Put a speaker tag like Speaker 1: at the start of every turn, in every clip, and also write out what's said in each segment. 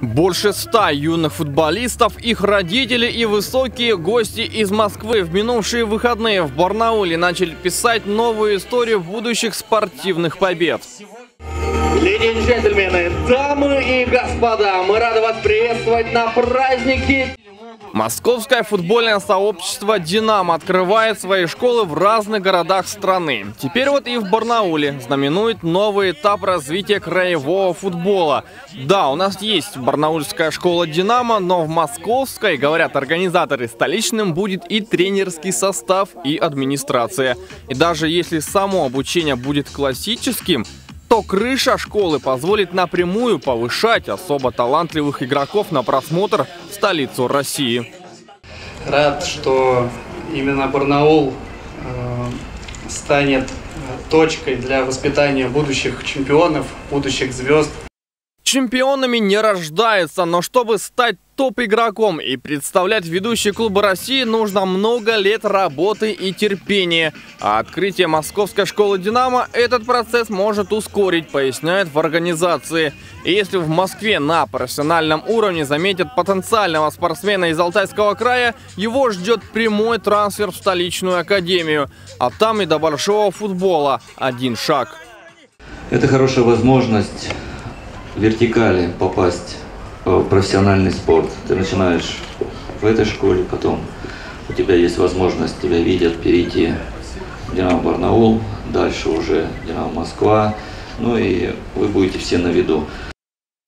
Speaker 1: Больше ста юных футболистов, их родители и высокие гости из Москвы в минувшие выходные в Барнауле начали писать новую историю будущих спортивных побед.
Speaker 2: Леди и джентльмены, дамы и господа, мы рады вас приветствовать на празднике
Speaker 1: Московское футбольное сообщество «Динамо» открывает свои школы в разных городах страны. Теперь вот и в Барнауле знаменует новый этап развития краевого футбола. Да, у нас есть барнаульская школа «Динамо», но в московской, говорят организаторы, столичным будет и тренерский состав, и администрация. И даже если само обучение будет классическим, то крыша школы позволит напрямую повышать особо талантливых игроков на просмотр в столицу России.
Speaker 3: Рад, что именно Барнаул э, станет точкой для воспитания будущих чемпионов, будущих звезд
Speaker 1: Чемпионами не рождается, но чтобы стать топ-игроком и представлять ведущие клубы России, нужно много лет работы и терпения. А открытие Московской школы «Динамо» этот процесс может ускорить, поясняют в организации. И если в Москве на профессиональном уровне заметят потенциального спортсмена из Алтайского края, его ждет прямой трансфер в столичную академию. А там и до большого футбола один шаг.
Speaker 4: Это хорошая возможность вертикали попасть в профессиональный спорт. Ты начинаешь в этой школе, потом у тебя есть возможность, тебя видят перейти в Динамо Барнаул, дальше уже Динамо Москва, ну и вы будете все на виду.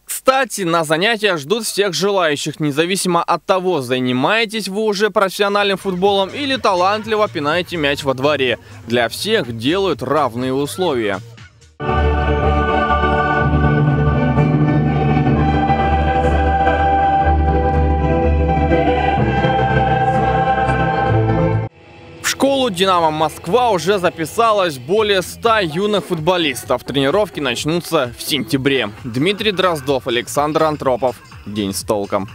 Speaker 1: Кстати, на занятия ждут всех желающих, независимо от того, занимаетесь вы уже профессиональным футболом или талантливо пинаете мяч во дворе. Для всех делают равные условия. Школу «Динамо Москва» уже записалось более 100 юных футболистов. Тренировки начнутся в сентябре. Дмитрий Дроздов, Александр Антропов. День с толком.